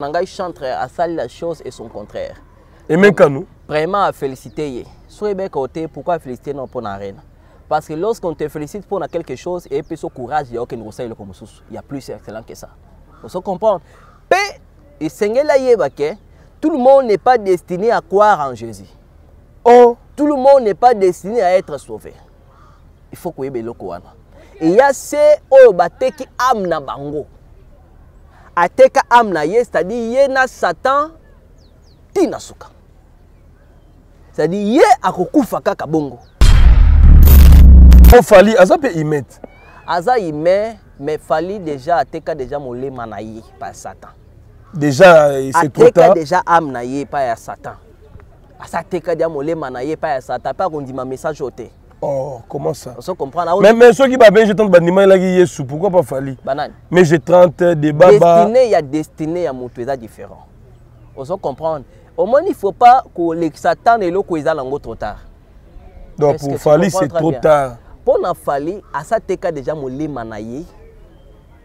na ngai chantre asali la chose et son contraire. Emeka nous? vraiment afélicité ye. So oyebeka o te pourquoi afélicité no mpo na arena parce que lorsqu'on te félicite na quelque chose eyebi so courage ya okende kosala eloko mosusu ya plus excellent que ça. Mpe esengeli ayeba ke tout le monde n'est pas destiné à croire en jésus. Oh! Tout le monde n'est pas destiné à être sauvé. Il faut koyeba eloko wana eya se oyo bateki ame na bango ateka ame na ye c'est-à-dire ye na satan ntina suka. C'est-à-dire ye akokufa kaka bongo. Po fali aza mpe imet. Aza humain mais fali déjà ateka déjà molema na ye pa ya satan. Déjà trop ateka déjà ame na ye pa ya satan. Asa ateka déjà molema na ye pa ya satan. Mpe akondima message oyo te oh comment ça? Oso comprendre mais, mais soki babengi je tante bandima elaki yesu pourquoi pas fali? Banani mais je 30 débat ba destiné ya destiné ya moto eza différent. Ozo comprendre omoni il faut pas kolekisa temps na eloko eza nango trop tard. Donc que pour fali c'est trop tard. Mpo na fali asa teka déjà molema na ye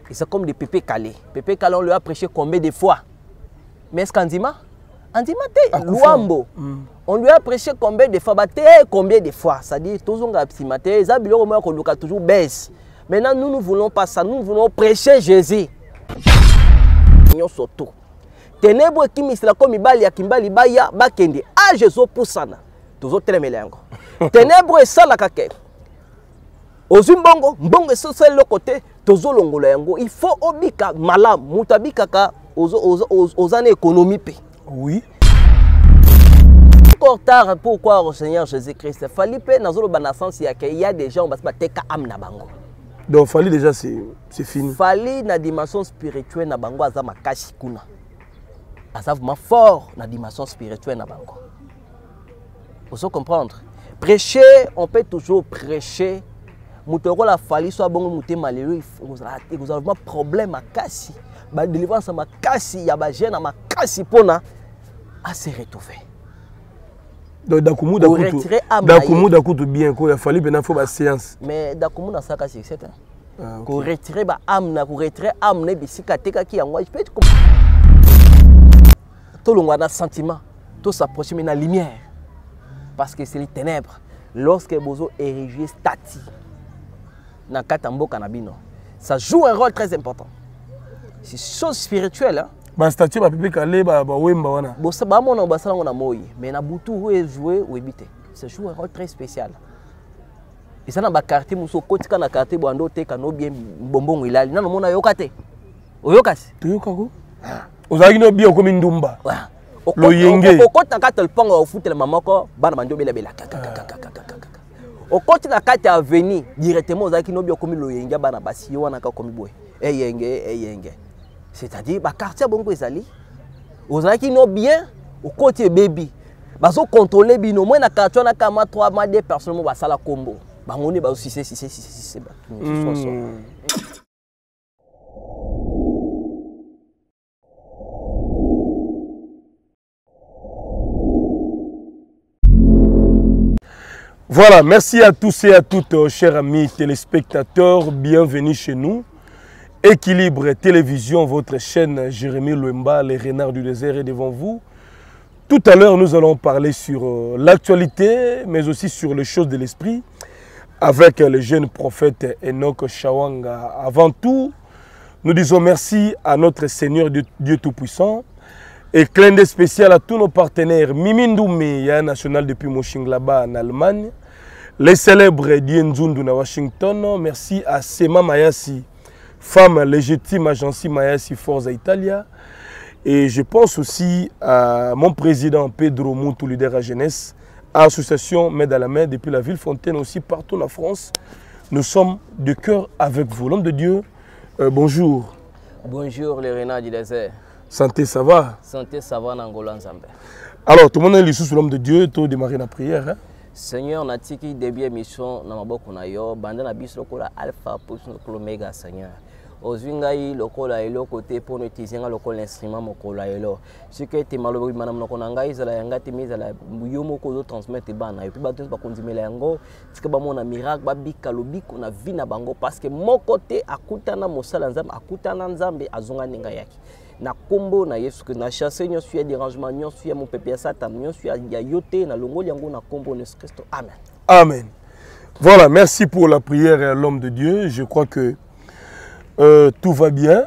et c'est comme de pépé calé pépé calé on lui a prêché combien de fois? Mais est-ce qu'andima andima te Akufa. luambo. Mm. on lui a prêché combien de fois? Eh, combien de fois? C'est-à-dire tozonga nsima te eza biloko moko ya koluka toujours baisse. Maintenant nous nous voulons pas ça. Nous voulons prêcher jésus. Nyonso to. Ténèbre ekimisela ko mibali ya kimbali baya bakende age ezopusana tozotelemela yango. Ténèbre esalaka ke. Ozwi mbongo mbongo esosala eloko te tozolongola yango. Il faut obika malamu. Moto abikaka oza na mpe oui. Encore tard pour croire au seigneur jésus christ fali mpe nazoloba na sens ya ke ya des gens basi bateka ame na bango donc fali déjà c'est fini. Fali na dimension spirituelle na bango aza makasi kuna aza vraiment fort na dimension spirituelle na bango ozo comprendre. Prêcher on peut toujours prêcher. Moto lokola fali so abongo motema lelo ekozala te ekozala vraiment problème makasi badelivrance ya makasi ya bagene ya makasi mpona ase retrouver donc dakumu dakutu retirer âme na dakumu dakutu bien koya fali mpena fo baséance mais dakomona asalaka succès te Ah, ok. koretire baame na koretire ame na bisika atekaki yango peut tolongwa na sentiment. Tosapproche me na lumière. Parce que c'est les ténèbres. Lorsque bozo érige stati na kati ya mboka na bino ça joue un rôle très important. C'est chose spirituelle hein? Bastatue bapepe kale ba- bawemba wana. Bamona basala yango na moi mais na butu oyo ejoue oyebi te joue un rôle très spécial. Eza na bakartier mosusu okotika na kartier bwanda oteka no bien bombongo elali nano mona oyoka te oyoka si toyokako? Ozalaki no bien okomi ndumba. Loyenge. okoti na kati ya lupango ofutelema moko bana bandi obelabela okoti na kati ya aveni directement ozalaki nobi okomi loyenge ya bana basi. Yo wana kaka okomi boye. Eyenge eyenge c'est-à-dire bakartier bongo ezali ozalaki no bien okoti ebebi bazokontrole bino moi na quartier wana kama 3 ma 2 personnes mo basala kombo bango nde bazosise sise sise sise bato mosusu. Mm. Voilà, merci à tous et à toutes, euh, chers amis téléspectateurs. Bienvenue chez nous. Équilibre Télévision, votre chaîne Jérémy Louemba, les renards du désert est devant vous. Tout à l'heure, nous allons parler sur euh, l'actualité, mais aussi sur les choses de l'esprit, avec le jeune prophète Enoch Shawanga. Avant tout, nous disons merci à notre Seigneur Dieu, Tout-Puissant et clin d'œil spécial à tous nos partenaires. Mimi Ndoumé, Yaya National depuis Mönchengladbach en Allemagne. Les célèbres Dienzundu à Washington. Merci à Sema Mayasi, femme légitime agence Mayasi Forza Italia. Et je pense aussi à mon président Pedro Moutou, leader à jeunesse, à l'association Med à la main depuis la ville Fontaine, aussi partout en France. Nous sommes de cœur avec vous. L'homme de Dieu, euh, bonjour. bonjour les renards du désert Santé, ça va? Santé sava na ngolo ya nzambe Alors, tout le monde est sous l'homme de Dieu, tout démarrer la prière. hein? seigneur natiki début émission na maboko na yo banda na biso lokola alpha seigneur ozwi ngai lokola eloko te mpo na utilize ngai lokola instrument mokolo ya elo soki ete maloba obima na monoko na ngai ezala yanga te me ezala yo moko ozotransmettre bana. Na mpe bato nyonso bakondimela yango tika bamona miracle babika lobiko na vie na bango parce que moko te akutana mosala ya nzambe akutana nzambe azonga ndenge ayaki na nkombo na yesu kristo na chasse nyonso ya dérangement nyonso ya mopepe ya satana nyonso ya yo te nalongoli yango na nkombo na yesu kristo amen. Amen. Voilà, merci pour la prière à l'homme de Dieu. Je crois que euh, tout va bien.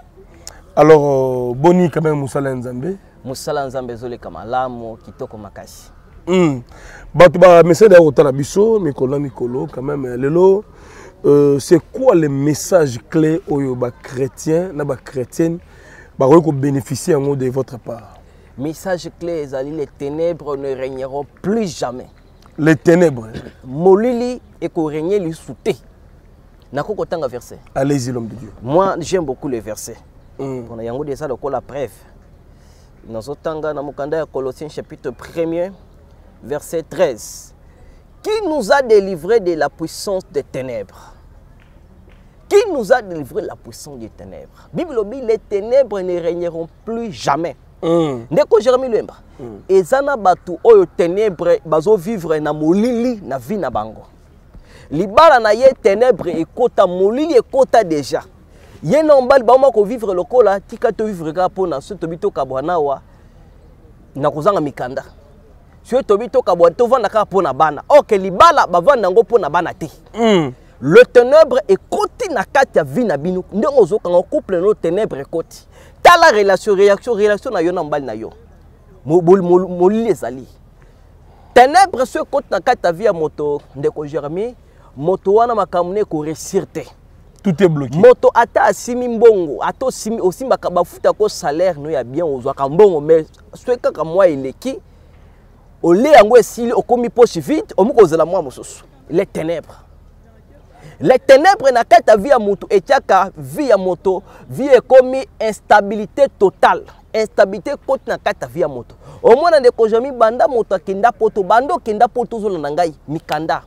Alors, euh, Boni quand même Moussala Nzambe. mosala nzambe ezoleka malamu kitoko makasi Mm. bato bamessage ya kotala biso mikolo na mikolo quand même lelo euh, c'est quoi le message clé oyo bachrétien na bachrétienne bakoki kobénéficie yango de votre part? Message clé ezali les ténèbres ne régneront plus jamais les ténèbres molili ekoregne lisu te nakoki kotanga verset. Allez-y l'homme de dieu. Moi j'aime beaucoup les versets. Mm. mpona yango eza lokola preuve. Nazotanga na mokanda ya colossiens chapitre 1er verset 13 qui nous a délivré de la puissance des ténèbres? Qui nous a délivré de la puissance des ténèbres? Bible lobi les ténèbres ne régneront plus jamais. Mm. ndeko jérémi lwemba eza na bato oyo ténèbre bazovivre na molili na vie na bango libala na ye ténèbre ekota molili ekota déjà. Ye na mobali baoma kovivre lokola tika tovivre kaka mpona so tobi tokabwa nawa na kozanga mikanda. So tobi tokabwa tovanda kaka mpona bana. Orke libala bavanda yango mpona bana te. Mm. le ténèbre ekoti na kati ya vie na bino ndenge ozokanga couple no ténèbre ekoti. Tala relation réaction relation na yo na mobali na yo. Molili ezali. Ténèbre so ekoti na kati ya vie ya moto ndeko jeremi moto wana makambo ne ekoresir te. Tout est bloqué. Moto ata asimi mbongo ata osimbaka bafuta ko salaire no ya bien ozwaka mbongo mais soki kaka mwa eleki olie yango esili okomi poche vide omi kozela mwa mosusu. Les ténèbres. Les ténèbres na kati ya vie ya moto etiaka vie ya moto vie ekomi instabilité totale. Instabilité ekoti na kati ya vie ya moto. Omona ndeko jami banda moto akenda poto banda okenda poto ozolanda ngai mikanda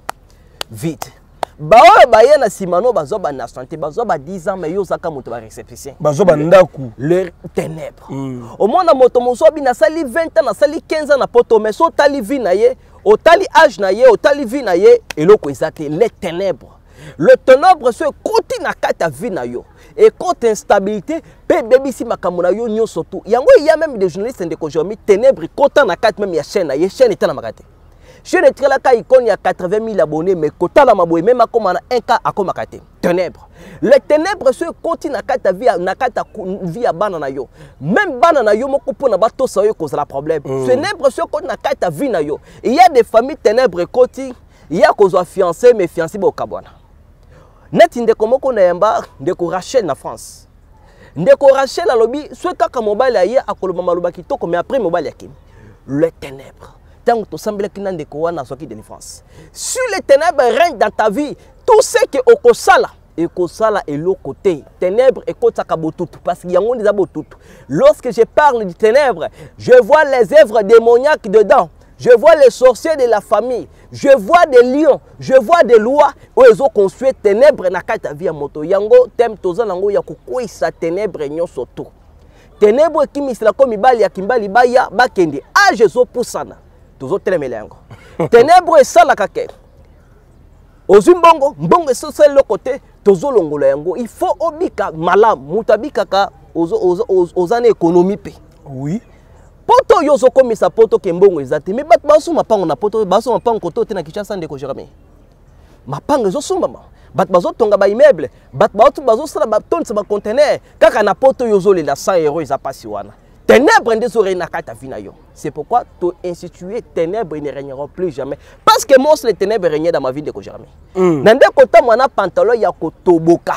vide baoyo baye na nsima no bazwa banationalité bazwa ba 10 ans mais yo ozaka moto barécepticien bazwa bandako leur ténèbre Mm. omona moto mosusu abi nasali 20 ans nasali 15 ans na poto mais so otali vie na ye otali age na ye otali vie na ye eloko eza te les ténèbres. Le ténèbre so ekoti na kati ya vie na yo ekota instabilité mpe ebebisi makambo na yo nyonso tu. Yango eya même des journalistes ndeko jeremi ténèbre ekota na kati même ya chaîne na ye chaîne etalamaka te chaîne etirelaka icône ya 80 000 abonnés mais kotalama boye meme akóma na 1 cas akómaka te ténèbre. Le ténèbre so ekoti na kati ya ya- na kati ya vie ya bana na yo même bana na yo moko mpona batosa yo ekozala problème. Mm. ténèbre so ekoti na kati ya vie na yo il y a des familles ténèbre ekoti ya kozwa fiancé mais fiancé bokabwana neti ndeko moko na yamba ndeko rachel na france. Ndeko rachel alobi soki kaka mobali aye akoloba maloba kitoko mais après mobali akimi le ténèbre ntango tosambelaki na ndeko wana azwaki délivrance. Sur le ténèbre règne dans ta vie tout ce que okosala ekosala eloko te. Ténèbre ekotisaka botutu parce que yango nde eza botutu. Lorsque je parle du ténèbre je vois les œuvres démoniaques dedans. Je vois les sorciers de la famille. Je vois des lions. Je vois des lois. Oyo ezoconstruire ténèbre na kati ya vie ya moto. Yango teme toza nango ya kokweyisa ténèbre nyonso tu ténèbre ekimiselako mibali ya kimbali baya bakende. Age ezopusana tozotelemela yango. Ténèbre esalaka ke. Ozwi mbongo mbongo esosali eloko te tozolongola yango. Il faut obika malamu. Moto abikaka oza na ekonomi mpe. Oui. Poto oyo ozokomisa poto ke mbongo eza te. Me bato bazosomba mpango na poto bazosomba mpango koto te na kinshasa ndeko jeremi mapango ezosombama bato bazotonga baimmeuble bato bato bazosala batondisa bacontener kaka na poto oyo ozolela 100 euro eza mpasi wana ténèbre nde ezorei na kati ya vi na yo c'est pourquoi toinstitue ténèbre ne régneront plus jamais. Parce que mos le ténèbre régnait dans ma vie ndeko jeremi Mm. na nde kotamwa na pantalon ya kotoboka.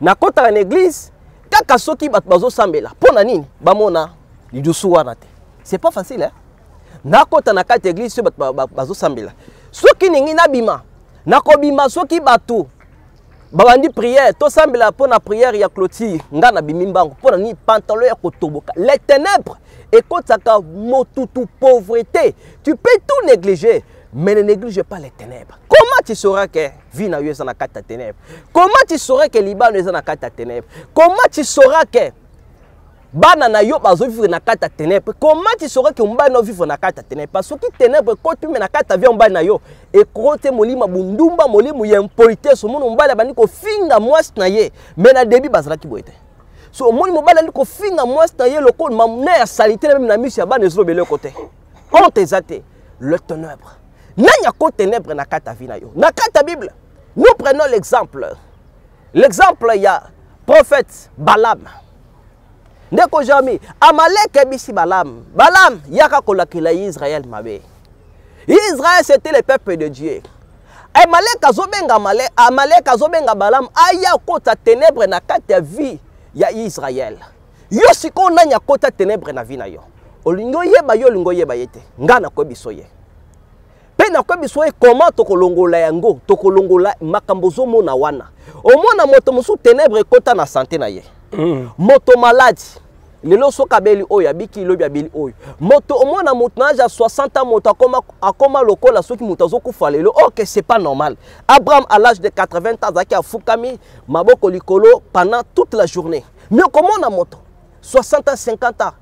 Nakotaka na église kaka soki bato bazosambela mpo na nini? Bamona lidusu wana te c'est pas facile hein? nakota na kati ya église soki bato ba- ba- bazosambela soki ningi nabima nakobima soki bato babandi prière tosambela mpo na prière ya clôture nga nabimi mbango mpo na nini pantalon ya kotoboka. Les ténèbres ekotisaka motutu pauvreté. Tu peux tout négliger mais ne néglige pas les ténèbres. Comment tu sauras que vie na yo na kati ya ténèbres? Comment tu sauras que libano na kati ya ténèbres? Comment tu sauras que bana na yo bazovivre na kati ya ténèbre comment tu sauras ke mobali na ovivre na kati ya ténèbre parce soki ténèbre ekoti me na kati ya mobali na yo ekoko te molimo bundumba molimo ya impolitesse omona mobali abandi kofinga mwasi na ye. Me na debi bazalaki boye te so omoni mobali ali kofinga mwasi na ye lokola mamuna ya salite meme na miso ya bana ezolobela eloko te honte eza te le ténèbre. Nani ako ténèbre na kati ya vi na yo? Na kati ya bible. Nous prenons l'exemple. L'exemple ya prophète balam ndeko jami amalek ayebisi balam. Balam yaka kolakela israel mabe. Israel c'était le peuple de dieu. Amalek azobenga Amale- amalek azobenga balam. Aya kota ténèbre na kati ya vie ya israel yo sikoyo nani akota ténèbre na vie na yo. Olingi oyeba yo olingi oyeba ye te. Ngai nakoyebi biso ye mpe nakoyebi biso ye koma tokolongola yango? Tokolongola makambo ozomona wana. Omona moto mosusu ténèbre ekota na sante na ye. Moto maladi lelo soki abeli oyo abiki lobi abeli oyo. Moto omona moto na age ya 60 ans moto akoma, lokola soki moto azokufa lelo. Ok c'est pas normal. Abraham à l'âge de 80 ans azalaki afukami maboko likolo pendant toute la journée. Mais okomona moto? 60 ans 50 ans.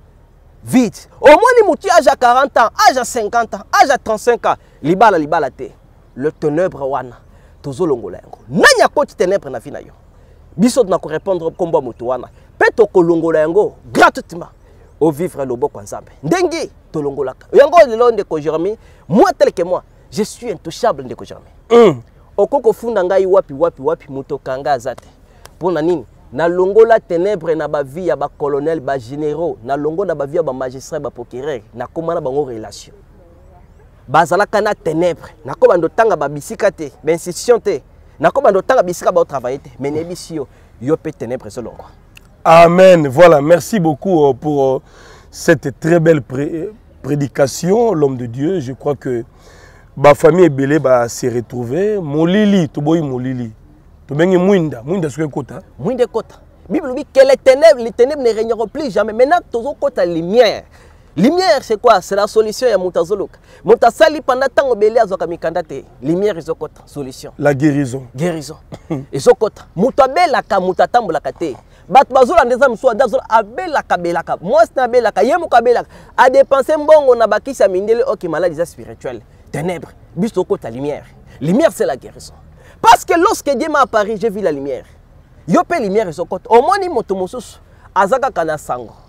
Vide omoni motu age ya 40 ans age ya 50 ans age ya 35 ans. Libala libala te. Le ténèbre wana. Tozolongola yango. Nani akoti ténèbre na vi na yo? Biso nakorépondre nkombo ya moto wana. Mpe tokolongola yango gratuitement ovivre loboko ya nzambe. Ndenge tolongolaka. Yango lelo ndeko jeremi moi tel que moi je suis intouchable ndeko jeremi Mm. okoki kofunda ngai wapi wapi wapi moto kanga aza te. Mpo na nini? Nalongola ténèbre na bavie ya bacolonel bagénéraux nalongo na bavie ya bamagistrat baprocureur nakóma na bango relation. Bazalaka na ténèbre. Nakóma ndotanga babisika te bainstitution te nakóma ndotanga bisika baotravaille te me nayebisi yo yo mpe ténèbre ezolongwa Amen. Voilà, merci beaucoup euh, pour euh, cette très belle pré- prédication, l'homme de Dieu. Je crois que ma famille Ebele va se retrouver. Molili, toboyi molili. Tobengi mwinda, mwinda suke kota. mwinde kota bible lobi que les ténèbres les ténèbres ne régneront plus jamais maintenant tozokota lumière lumière c'est quoi? C'est la solution ya moto azoluka moto asali pendant ntango ebele azwaka mikanda te lumière ezokota. Solution. La guérison. guérison. Ezokota. Moto abelaka moto atambolaka te. Bato bazolanda eza mosusu ade azola abelaka belaka mwasi na abelaka ye moko abelaka. Adepense mbongo na bakisi ya mindele ok maladi eza spirituelle ténèbre biso tokota lumière. Lumière c'est la guérison. Parce que lorsque dieu m'a apparu j'ai vu la lumière. Yo mpe lumière ezokota. Omoni moto mosusu aza kaka na sango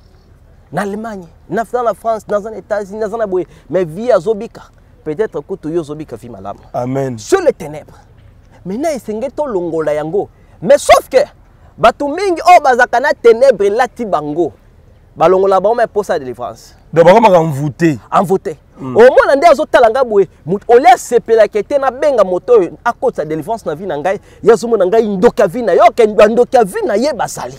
na allemagne naza na france naza na états-unis naza na boye mais vie azobika peut-être kutu yo ozobika vie malamu Amen. sur les ténèbres. Maintenant esengeli tolongola yango. Mais sauf que bato mingi oyo bazalaka na ténèbre elati bango. Balongola bango ma mposa ya délivrance. Donc, on va envoûter. envoûté. Omona nde azotala ngai boye. Olia asepelaka ete nabenga moto oyo akotisa délivrance na vi na ngai ye azomona ngai ndoki ya vi na ye oke bandoki ya vi na ye bazali.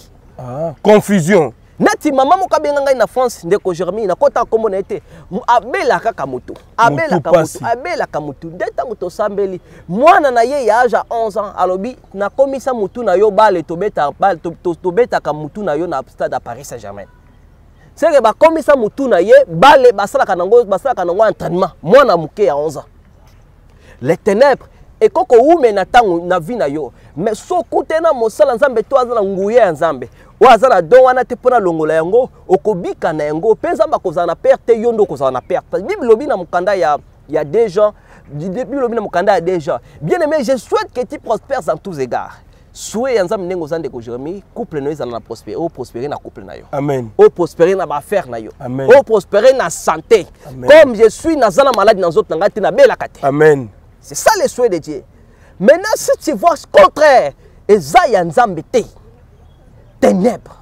Confusion. Neti mama moko abenga ngai na france ndeko germi nakota nkombo na ye te. Abelaka kaka motu abelaka motu abelaka motu. Nde ntango tosambeli mwana na ye ya age ya 11 ans alobi nakomisa motu na yo bale tobeta- bale, to- to- tobetaka motu na yo na stade ya paris saint germain seke bakomisa motu na ye bale basalaka nango basalaka nango entraînement. Mwana moke ya 11 ans. Les ténèbres ekoki kowumela ntango na vi na yo. Mais soki te na mosala nzambe to aza na nguya ya nzambe oyo aza na don wana te mpo na longola yango okobika na yango mpe nzambe akozala na pere te yo nde okozala na que bible lobi na mokanda ya, ya deux gens bible lobi na mokanda ya deux gens bien aimé je souhaite que tu prospères en tous égards souhait ya nzambe ndenge oza ndeko jérémi couple na yo ezala na prospéré oprospéré na couple na yo Amen. oprospéré na baaffaire na yo Amen. oprospéré na santé Amen. comme je suis naza na maladi na nzoto na ngai te nabelaka te Amen. c'est ça le souhait de Dieu. Maintenant, si tu vois contraire, eza ya nzambe te ténèbres.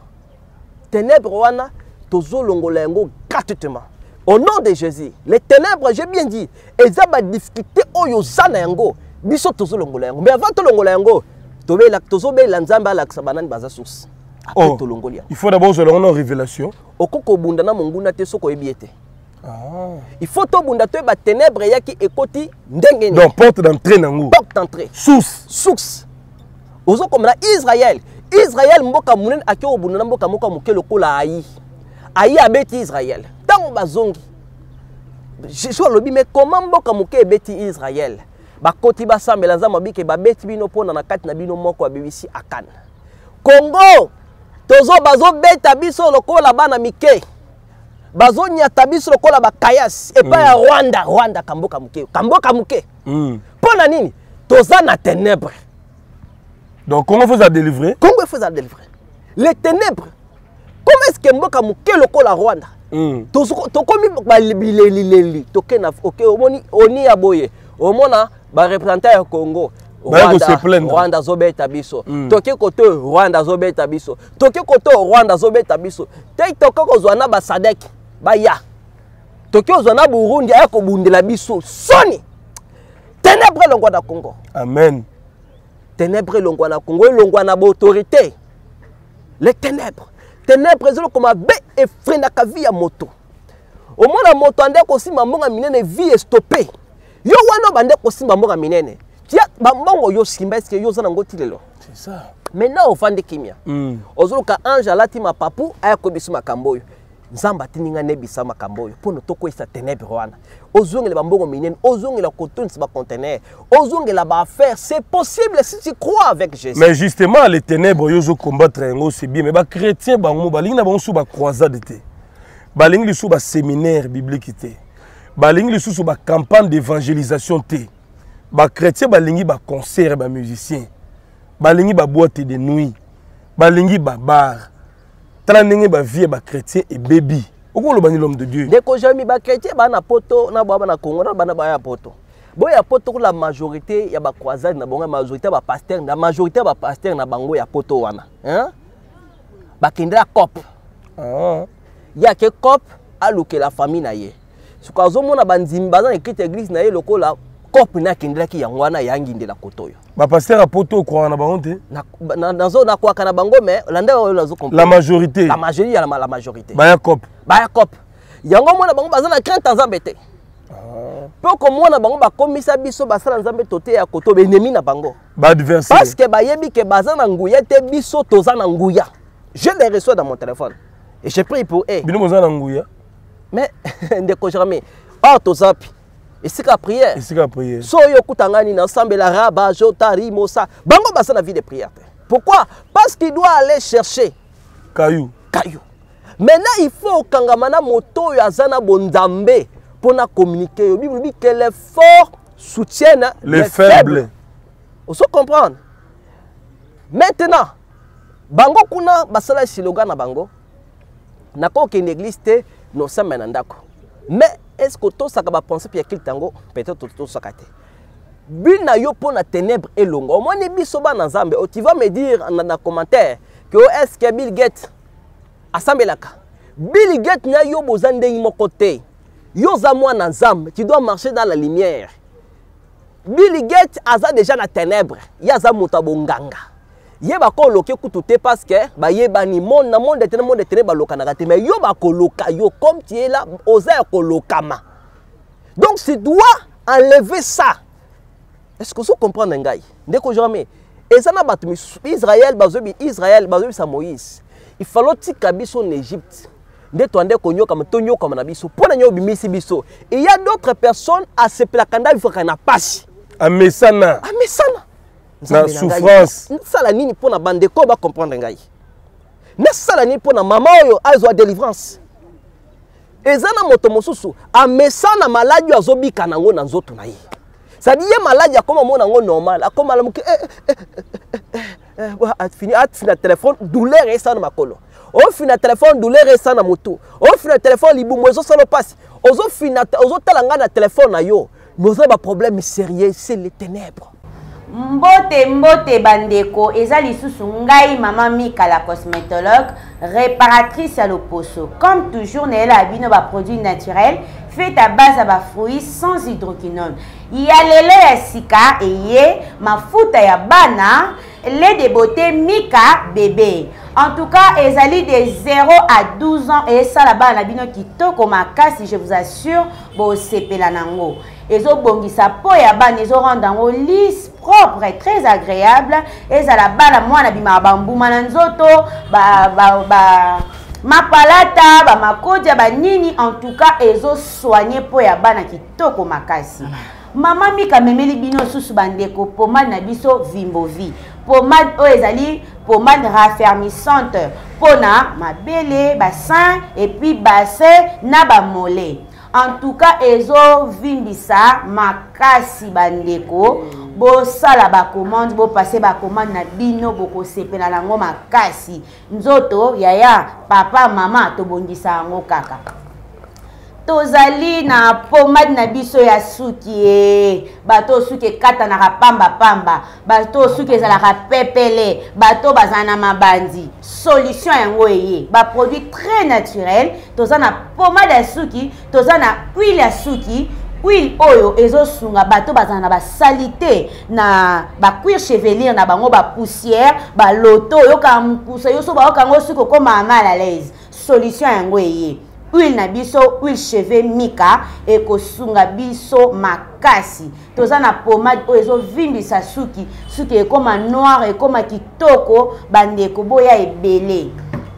Ténèbres wana tozolongola yango gratuitement. Au nom de jésus les ténèbres j'ai bien dit eza badifficulté oyo oza na yango. Biso tozolongola yango. Mais avant tolongola yango tobela- tozobela nzambe alakisa banani baza source. Apres Oh, tolongoli yango. il faut d'abord rendre en révélation. okoki kobunda na monguna te soki oyebi ye te Ah. il faut tobunda toyeba ténèbre eyaki ekoti ndenge nini? Donc, porte d'entrée nango. porte d'entrée. Source. source. Israel israel mboka monene ake kobunda na mboka moko ya moke lokola ayi ayi abeti israel ntango bazongi jesu alobi me koma mboka moke ebeti israel bakoti basambela nzambe abike babeti bino mpona na kati na bino moko abebisi akana kongo tozo bazobeta biso lokola bana mike. Bazonyata biso lokola bakayasi epai ya rwanda rwanda kamboka moke kamboka moke. Mm. mpo na nini? Toza na ténèbre Donc, comment vous a délivré. Congo eza délivré. Les ténèbres. Comment est ce que mboka moke lokola rwanda Mm. Tozo- tokomi bilelileli toke na ok omoni oni ya boye. Omona barepresentant ya congo Rwanda- azobeta biso. Mm. toke kote oyo rwanda azobeta biso. Toke kote oyo rwanda azobeta biso. Te toke kozwa na basadek baya toke kozwa na burundi aya kobundela biso. Soni! Ténèbre elongwa na congo. Amen ténèbre elongwa na congo elongwa na baautorité le ténèbre ténèbre ezolokoma be efrendaka vi ya moto. Omona moto ande kosimba mbongo minene vi estope. Yo wana bande kosimba mbongo minene tia bambongo yo simba eske yo oza nango ti lelo? Maintenant ofandi kimia Mm. ozoluka ange alati mapapu aya koyebiso makambo oyo nzambe atindi ngai nayebisa makambo oyo mpo na tokweyisa ténèbre wana. Ozongela bambongo minene ozongela kotonisa bacontener ozongela baaffaire c'est possible si tu crois avec jésus. Mais justement les ténèbres oyo ozocombattre yango c'est bien. Mais bachrétien bango balingi na bango susu bacroisade te. Balingi lisusu baséminaire biblique te. Balingi lisusu bacampagne d'évangélisation te. Bachrétien balingi baconcert bamusicien balingi baboite de nuit. Balingi babar tala ndenge bavie ya bachrétien ebebi. Okoloba ni l'homme de dieu? Ndeko jami bakretien baa na poto na baa na congo na bana baya ya poto. Boya poto la majorité ya bacroisade na bango ya majorité ya bapaster na majorité ya bapaster na bango ya poto wana hein? bakendela cope ah. ye ake cope alukela famille na ye. Soki azomona bandimi baza na ekite église na ye lokola cope na akendelaki yango wana yangindela koto oyo. Bapaster ya poto okwaka na bango te? Na- na- nazo nakwaka na bango me landa oyo nazo la majorité. La majorité ya la, majorité. Baya cope baya cope yango mona bango baza na crainte nzambe te. Mpo komona bango bakomisa biso basala nzambe to te ya koto baennemi na bango. Baadversaire parce que bayebi ke baza na nguya te biso toza na nguya. Je les reçois dans mon téléphone. Et je prie pour eux. Bino boza na nguya. Mais ndeko jeremi or toza pi esika prière. Esika ya priere so oyo okutanga nini asambela raba jotari mosa. Bango baza na vie de prière te. Pourquoi? Parce qu'il doit aller chercher kayu kayo maintenant il faut okangama na moto oyo aza na bonzambe mpona communiquer. Yo bible lobi que les forts soutiennent les faibles. ozo comprendre? Maintenant bango kuna basala siloga na bango. Nakokende église te nosambela na ndako. Mais est ce que otosaka baprincipe ya kilte yango peut-être tosaka te. But na yo mpo na ténèbre elongo. Omoni biso bana nzambe tu vas me dire na, na commentaire que est ce que bill bill gate na yo boza ndenge moko te. Yo tu dois marcher dans la lumière. Bill gate aza déjà na ténèbre. Ye aza ye bakoloke kutu te parce que bayebani monde na monde te na monde te ne balokanaka te. Mais yo bakoloka yo comme tu es là oza ya kolokama donc tu dois enlever ça. Est ce que ozo comprendre ngai ndeko jamais eza na bato israel bazobi israel bazobisa moïse. Ifalo otika biso na égypte. Nde toande konyokama tonyokama na biso. Mpo na nyo obimisi biso. E ya d'autres personnes asepelaka nda bifaka na pasi amesana. Amesana Na na ngai, souffrance. nasala nini mpo na bandeko bacomprendre ngai nasala nini mpo na mama oyo azwa délivrance? Eza na moto mosusu amesana maladi oyo azobika nango na nzoto na ye. Sadi ye maladi akoma mona yango normal akoma alamuki eh, eh, eh, eh, eh, eh, afini afina telefone douleur esala na makolo. Ofina telefone douleur esala na motu ofina telefone libumu ezosala mpasi ozotala ngai na telefone na yo. Mais oza baproblème sérieux c'est les ténèbres mbote mbote bandeko eza lisusu ngai mama mika la cosmétologue réparatrice ya loposo. Comme toujours nayela ya bino baproduit naturel fait à base ya bafruit sans hydroquinone. Ya lelo ya sika eye mafuta ya bana lait de beauté mika bébé. En tout cas ezali de 0 à 12 ans esala bana na bino kitoko makasi je vous assure bosepela nango ezobongisa po ya bana ezorendre yango lisse propre très agréable. Ezala bana mwana bimaka bambuma na nzoto ba, ba, ba, mapalata bamakodia banini. En tout cas ezosoigne mpo ya bana kitoko makasi. Mama mika amemeli bino susu bandeko pomade na biso vimbovi pomade oyo ezali pomade raffermissante. Mpona mabele basin epuis bassin na bamole en tout cas ezovimbisa makasi bandeko. Bosala bacommande bopase bacommande na bino bokosepela nango makasi. Nzoto yaya papa mama tobongisa yango kaka tozali na pomade na biso ya suki e bato suki ekatanaka pambapamba bato suki ezalaka pepele. Bato bazala na mabandi. Solution yango eye. Baproduit très naturel toza na pomade ya suki. Toza na huile ya suki. Huile oyo ezosunga. Bato bazala na basalite na bacuire chevelire na bango bapoussière baloto oyokaka mopusa yo so bayoka yango suki okóma mal à l'aise. Solution yango eye huile na biso huile cheve mika ekosunga biso makasi. Toza na pomade oyo ezovimbisa suki. Suki ekóma noire ekóma kitoko bandeko boya ebele.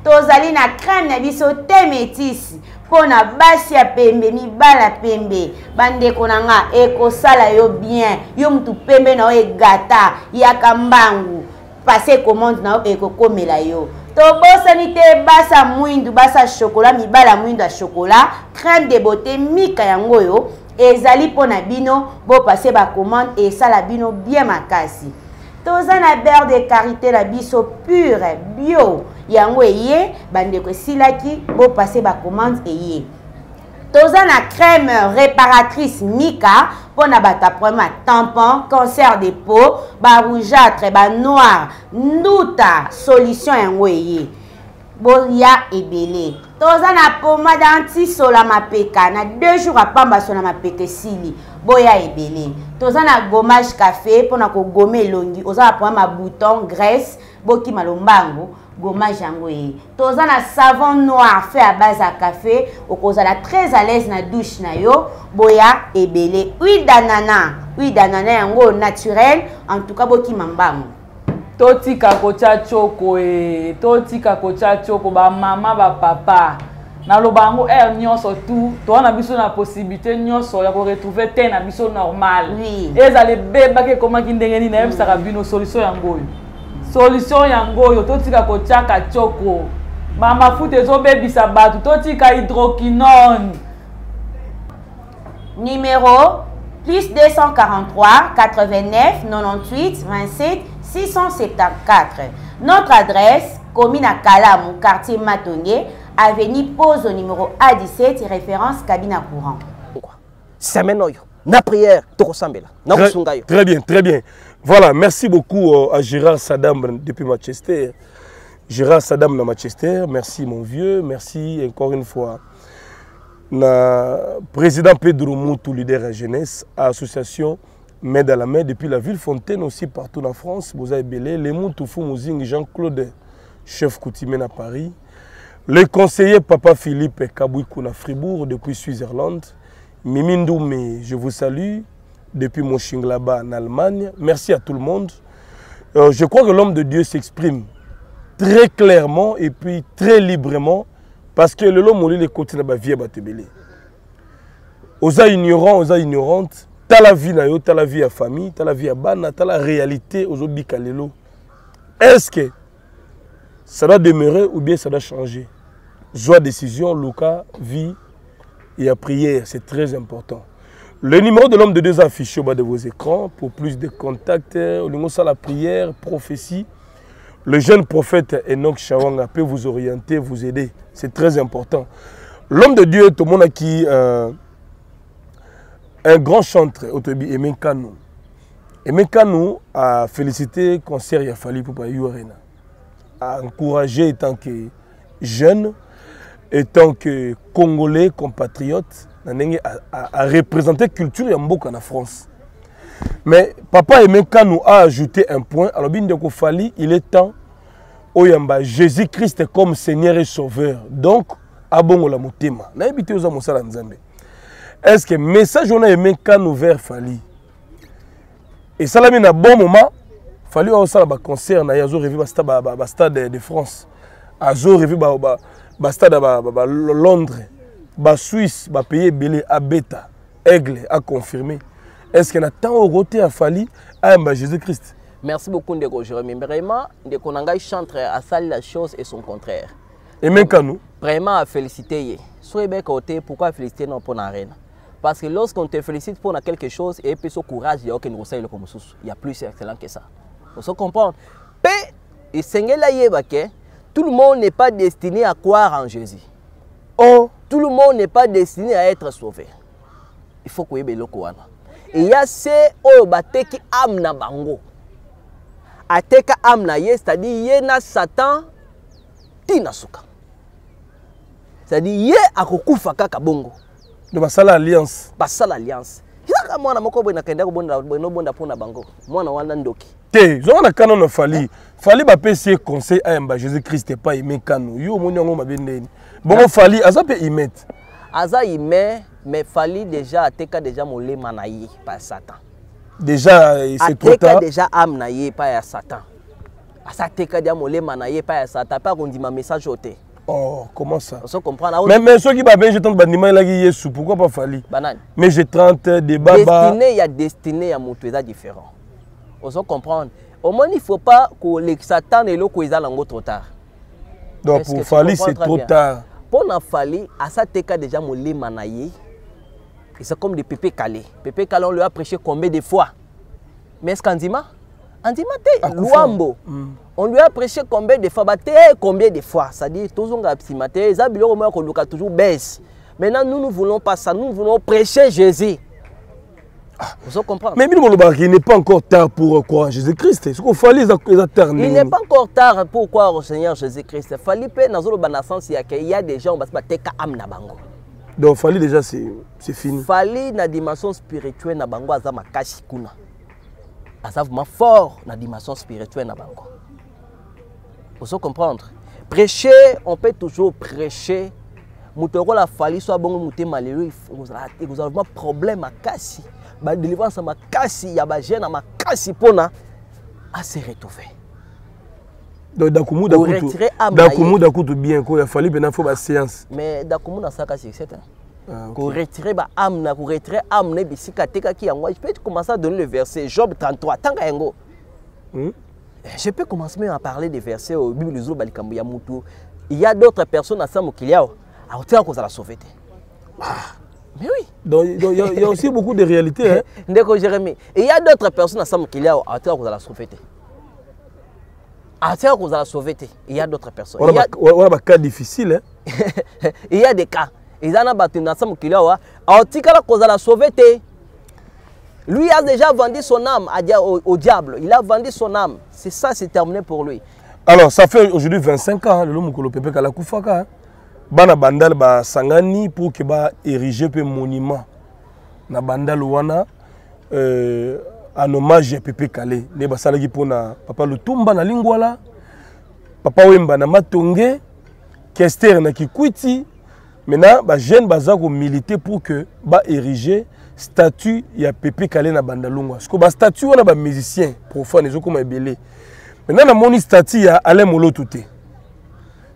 Tozali na crème na biso te métisi mpo na basi ya pembe mibala ya pembe. Bandeko na nga ekosala yo bien. Yo mutu pembe na yo egata yaka mbangu. Pase commande na yo ekokomela yo tobosani te basa mwindu basa shokola mibala mwindu ya shokola crème de beauté mika yango oyo ezali mpo na bino bopase bacommande esala bino bien makasi. Toza na beurre de karité na biso pure bio. Yango eye bandeko esilaki bopase bacommande eye toza na crème réparatrice mika mpona bato aprobème ya tampon cancer de peau barougeâtre banoir nduta solution yango eye boya ebele. Toza na pomade antisola mapeka. Na deux jours apambasola mapeka esili. Boya ebele. Toza na gommage café mpona kogoma elongi. Oza na problème ya bouton graisse. Bokima lombangu gommage yango ye toza na savon noir fait à base ya café. Okozala très à l'aise na douche na yo. Boya ebele. Huile danana huile danana yango naturel. En tout cas bokima mbangu totika kotya tioko e. Totika kotya tioko bamama bapapa naloba yango aire nyonso tu. Toza na biso na possibilité nyonso ya koretrouve te na biso normal. Oui. ezala ebebaki ekomaki ndenge nini? Nayebisaka bino solution yango oyo solution yango oyo totika kotiaka tioko bamafuta ezobebisa bato totika hydroquinone Numéro plus 243 89 98 27 674. Notre adresse, commune à Kalamou, quartier Matonge, avenue Pose au numéro A17, référence cabine à courant. semaine oyo na prière tokosambela na Très, très bien, très bien. Voilà, merci beaucoup euh, à Gérard Sadam depuis Manchester. Gérard Sadam de Manchester, merci mon vieux, merci encore une fois. Président Pedro Moutou, leader à jeunesse, à association Main dans la main depuis la ville Fontaine aussi partout en France, Boza Belé, les Moutou Jean-Claude, chef coutumier à Paris, le conseiller Papa Philippe Kabouikou à Fribourg depuis Suisse-Irlande, Mimi Ndoumé, je vous salue depuis Mönchengladbach en Allemagne. Merci à tout le monde. Euh, je crois que l'homme de Dieu s'exprime très clairement et puis très librement parce que le l'homme côtés de la vie Batebele. Osa ignorant, osa ignorante, t'as la vie na t'as la vie à famille, t'as la vie à bana, t'as la réalité aux bikalelo. Est-ce que ça doit demeurer ou bien ça doit changer? Joie décision, Lucas, vie et à prière, c'est très important. Le numéro de l'homme de Dieu est affiché au bas de vos écrans pour plus de contacts. Au niveau de la prière, prophétie, le jeune prophète Enoch Shawanga peut vous orienter, vous aider. C'est très important. L'homme de Dieu, tout le monde a qui euh, un grand chanteur, Otobi Emen Kanou. Emen Kanou a félicité concert Yafali pour Arena. A encouragé en tant que jeune, en tant que Congolais, compatriote, na ndenge arepresente culture ya mboka na france. Mais papa aimé kanu a ajouté un point alobi ndeko fali il est temps oyamba jésus christ comme seigneur et sauveur. Donc abongola motema. Nayebi te oza mosala nzambe. Est ce que message wana aimé kanu vers fali esalami na bon moment? Fali oyo asala baconcert na ye azorevi bastade de france. Azorevi bastade ya londres. Ba Suisse, ba pays belé à Beta. Aigle a confirmé. Est-ce qu'il y a tant au côté à Fali à Jésus-Christ? Merci beaucoup ndeko. Jérémi vraiment ndeko na ngai chantre asali la chose et son contraire. Emekanu vraiment à féliciter ebeka o te pourquoi féliciter non parce que lorsqu'on te félicite mpona quelque chose eyebi so courage ya okende kosala eloko mosusu ya plus excellent que ça. Oso comprendre mpe esengeli ayeba ke tout le monde n'est pas destiné à croire en jésus. Oh tout le monde n'est pas destiné à être sauvé il faut koyeba eloko wana. Eya se oyo bateki ame na bango. Ateka ame na ye c'est-à-dire ye na satan ntina suka. C'est-à-dire ye akokufa kaka bongo. De basala alliance. Basala alliance. Kaka mwana moko boye nakende bonobonda mpona bango. Mwana wana ndoki. Te zonga na kano na fali. Fali bapesi ye conseil ayamba jésus christ epa ime kano. Yo omoni yango mabe ndeni bongo fali aza mpe imete. Aza ime mais fali déjà ateka déjà molema na ye pa ya satan. Déjà c'est trop ateka tard. déjà ame na ye pa ya satan. Asa ateka dia molema na ye pa ya satan. Mpe akondima message oyo te. Oh comment ça? Oso comprendre mais mais soki babengi tante bandima elaki yesu. Pourquoi pas fali? Banani mais j'ai 30 débat ba destiné ya destiné ya moto eza différent. Ozo comprendre omoni il faut pas kolekisa tana eloko eza nango trop tard. Donc que pour fali c'est trop bien? tard mpo na fali asa teka déjà molema na ye c'est comme des pépé calé pépé calé on lui a prêché combien de fois? Mais est ce qu'andima andima te Akufa. lwambo Mm. on lui a prêché combien de fois? Bate combien de fois? C'est-à-dire tozonga nsima te eza biloko moko koluka toujours baisse. Maintenant nous nous voulons pas ça. Nous voulons prêcher jésus mais bino bolobaka il n'est pas encore tard pour croire en jésus christ soki ofali eza eza tard Il n'est pas encore tard pour croire au Seigneur Jésus-Christ. Fali pe nazoloba na sens ya ke il y a des gens bateka ame na bango. donc fali déjà c'est c'est fini Fali na dimension spirituelle na bango aza makasi kuna. Aza vraiment fort na dimension spirituelle na bango. Faut comprendre. Prêcher, on peut toujours prêcher. moto okola fali so abongo motema lelo ekozala vraiment problème makasi badelivrance makasi ya bagene na makasi mpona ase retrouver donc dakumuda Pour kutu dakumuda kutu bien ko ya fali mpena fo baséance mais dakomona asalaka succès te Ah, ok. koretire baame na koretire ame na bisika atekaki yango je peux commencer à donner le verset job 33 tanga yango. Hmm? je peux commencer même à parler des versets au bible ezoloba likambo ya mutu il y a d'autres personnes asa mokili awa akotika kozala sauve te mais oui. Donc il y, a- il y a aussi beaucoup de réalités hein? ndeko jérémi il y a d'autres personnes asa mokili awa akotika kozala sauve te akotika kozala sauve te il y a d'autres personnes. Il y wana a- ba- wana bacas difficile hein? il y a des cas. Eza na bato na sa mokili awa aotikala kozala sauve te lui a déjà vendu son âme à au, au diable. Il a vendu son âme. C'est ça c'est terminé pour lui. Alors ça fait aujourd'hui 25 ans hein, lelo mokolo pepe kala kufaka hein? Bana bandale basangani pour ke baérige mpe monument. Na bandale wana euh, en hommage ya pepe kale nde basalaki mpona papa lutumba na lingwala papa wemba na matonge kester na kikwiti. Maintenant bajeune baza komilite pour que baérige statut ya pepe kale na bandalungwa. Siko bastatut wana bamusicien profane ezokoma ebele. Maintenant namoni statut ya alain moloto te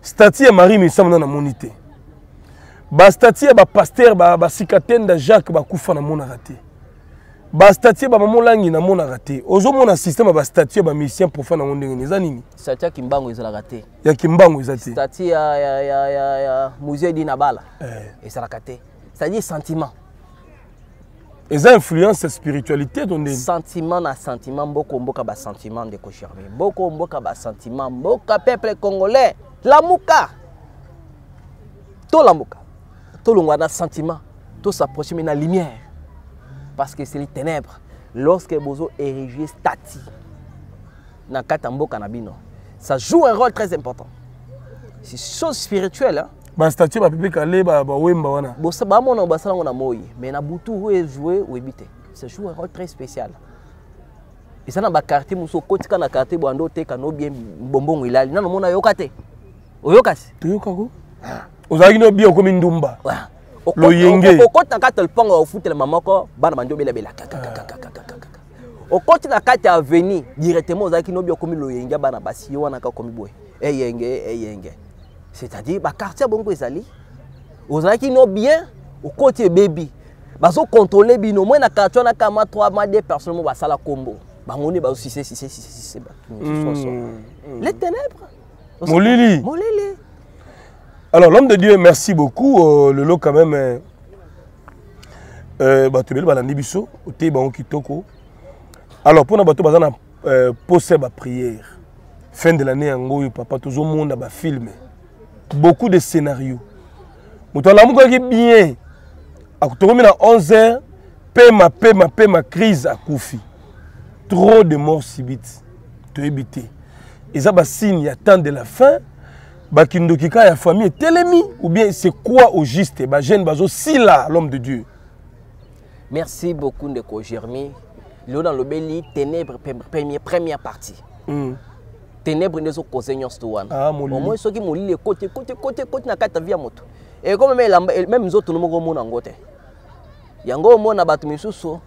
statut ya marie misambo na namoni te. Bastatut ya bapaster basikatenda jacques bakufa namonaka te. Bastatut ya bamamolangi namonaka te. Ozomona systeme ya bastatut ya bamusicien profane yango ndenge nini eza nini? Stati ya kimbango ezalaka te. Ya kimbango eza te. Stati ya, ya, ya, ya, ya musée di na bala Eh, ezalaka te. C'est-à-dire sentiment. Eza influence ya spiritualité to ndeni sentiment na sentiment mboka omboka basentiment ndeko germain mboka omboka basentiment mboka peuple congolais lamuka. Tolamuka tolongwa na sentiment tosapproche me na lumière. Parce que c'est les ténèbres. Lorsque bozo érige stati na kati ya mboka na bino ça joue un rôle très important. C'est chose spirituelle hein? bastatut ya bapepe kale ba- bawemba wana. Bosa bamona basala yango na moi. Mais na butu oyo ejoue oyebi te ça joue un rôle très spécial. Eza na bakartier mosusu okotika na kartier bwanda oteka no bien bombongo elali nano mona oyoka te oyoka te toyokako ozalaki no bia okomi ndumba. Loyenge. Oko- okoti na kati ya lopango ofutelema moko bana bandi obelabela okoti na kati ya aveni directement ozalaki nobi okomi loyenge ya bana basi yo wana kaka okomi boye eyenge eyenge c'est-à-dire bakartier bongo ezali ozalaki no bien okoti ebebi bazokontrole bino moi na quartier wana kama 3 ma 2 personnes mo basala kombo bango nde bazosise sise sise sise bato mosusu nyonso. les ténèbres Molili. Molili. Alors, l'homme de Dieu, merci beaucoup. Euh, le lot, quand même, euh, bah, tu vas biso, tu es kitoko. Alors, pour nous, tu vas poser ma prière. Fin de l'année, en papa, tout le monde a film. Beaucoup de scénarios. Moutou la mouka qui bien. À 11h, pema, pema, pema, crise à Koufi. Trop de morts subites. Tu es eza basigne ya temps de la fin. Bakindoki kaka ya famille etelemi ou bien c'est quoi au juste? Bagene bazosila l'homme de dieu. Merci beaucoup ndeko germi. Lelo nalobeli ténèbre première, première partie. Mm. ténèbre nde ezokoze nyonso to wana Ah, omoi soki molili ekoti ekoti ekoti ekoti na kati ya vi ya moto. Ekoma me elamba el- meme nzoto nomoko omona yango te yango omona bato misusu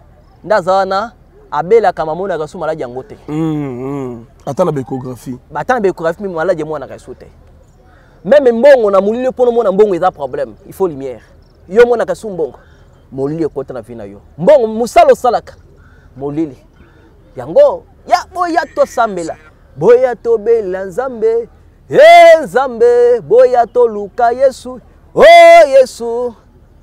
nde aza wana abelaka mamonaka so maladi yango te. Mm, mm. ata na baéchographie batana baéchographie mimi maladi emonaka so te. Meme mbongo na molili mpona omona mbongo eza problème il faut lumière. Yo omonaka so mbongo molili ekota na vi na yo. Mbongo mosala osalaka molili. Yango ya boya tosambela boya tobela nzambe. E nzambe boya toluka yesu. O yesu.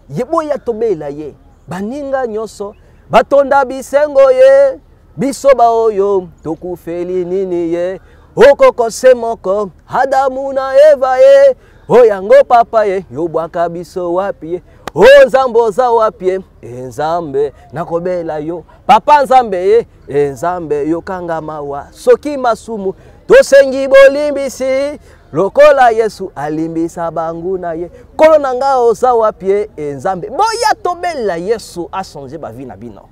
Ye boya tobela ye. Baninga nyonso batonda bisengo ye biso baoyo tokufeli nini ye? Okoko se moko adamu na eva ye. O yango papa ye yobwaka biso wapi ye? O nzambe oza wapi ye? Enzambe nakobela yo. Papa nzambe ye enzambe yokanga mawa. Soki masumu tosengi bolimbisi lokola yesu alimbisa bangu na ye. Nkolo na nga oza wapi ye enzambe boya tobelela yesu achange bavi na bino.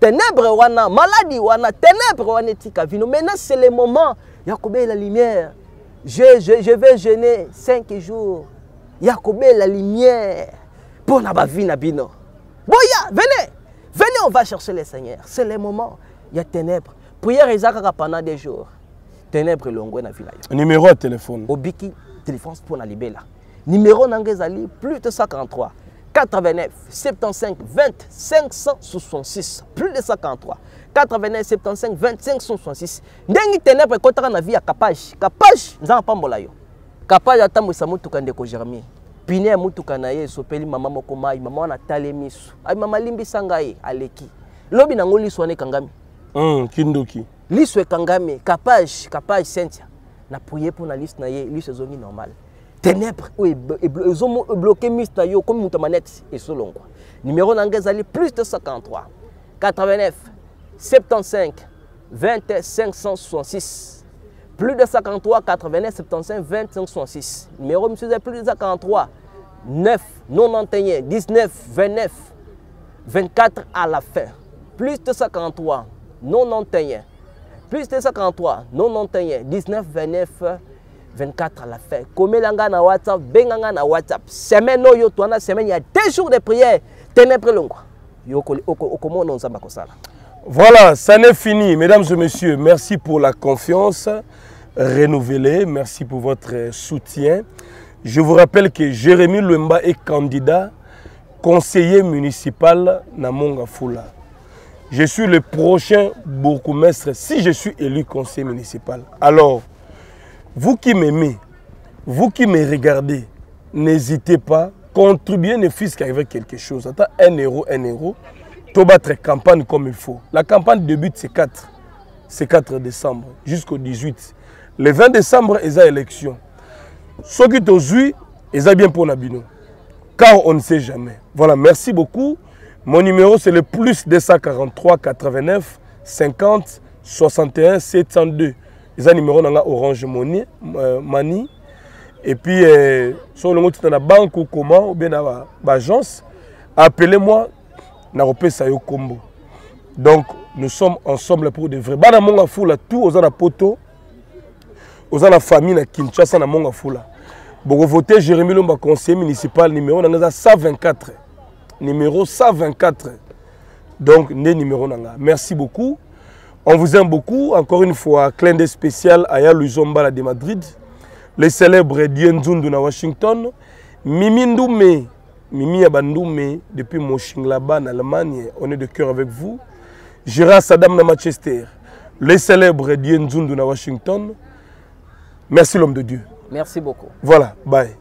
Ténèbre wana maladi wana ténèbre wana etika vino. Maintenant c'est le moment ya kobelela lumière. Je, je, je vais jeûner 5 jours. Ya kobelela lumière. Mpo na bavi na bino. Boya venez. Venez on va chercher le seigneur. C'est le moment. Ya ténèbre. Prière eza kaka pendant des jours ténèbre elongwe na vi na yo numéro ya telefone obiki téléphone mpo na libela. Numéro na nga ezali plus de 143 89 75 20 566 plus de 143 89 75 20 566 ndenge ténèbre ekotaka na vie ya kapage. Kapage nzanga pambola yo. Kapage atambwisa motuka ndeko germier pine ya motuka na ye esopeli mama moko mai mama wana atale miso mama limbisa ngai aleki. Lobi nango liso wana ekangami mm, kindoki. Liso ekangami kapage kapage cynthia na priye mpo na liso na ye liso ezongi normal. Ténèbre oyo eb- ezomo- ebloke miso na yo komi moto manete esolongwa numéro na nga ezali plus de 143 89 75 20 566 plus de 143 89 75 20 566 numéro monsieur ezali plus de 143 9 91 19 29 24 à la fin. Plus de 143, 91. Plus de 143, 91, 19, 29, 24 à la fin. Komelanga na WhatsApp, benganga na WhatsApp. Semaine oyo toana semaine il y a deux jours de prière. Kosala. Voilà, ça n'est fini. Mesdames et messieurs, merci pour la confiance renouvelée. Merci pour votre soutien. Je vous rappelle que Jérémy Lemba est candidat conseiller municipal na Mongafula. Je suis le prochain bourgmestre si je suis élu conseiller municipal. Alors, vous qui m'aimez, vous qui me regardez, n'hésitez pas, contribuez ne fût-ce qu'avec quelque chose. Attends, un euro, un euro, tout battre campagne comme il faut. La campagne débute c'est 4, c'est 4 décembre jusqu'au 18. Le 20 décembre, il y a élection. Ce qui te suit, il bien pour Nabino. Car on ne sait jamais. Voilà, merci beaucoup. Mon numéro, c'est le plus 243 89 50 61 702. C'est un numéro dans la Orange Money, euh, Money. Et puis, euh, sur le dans la banque ou comment, ou bien dans l'agence, appelez-moi, na repesa yo kombo. Donc, nous sommes ensemble pour de vrai. Bana monga fula tout aux la poto, aux la famille na Kinshasa na monga fula. Bon, voter Jérémy Lomba, conseiller municipal, numéro nanga 124. Numéro 124. Donc, né numéro nanga. Merci beaucoup. On vous aime beaucoup. Encore une fois, clin d'œil spécial à Yalou Zombala de Madrid. Les célèbres Dienzundu na Washington. Mimi Ndoumé, Mimi Abandoume, depuis Mönchengladbach en Allemagne. On est de cœur avec vous. Gérard Saddam na Manchester. Les célèbres Dienzundu na Washington. Merci l'homme de Dieu. Merci beaucoup. Voilà, bye.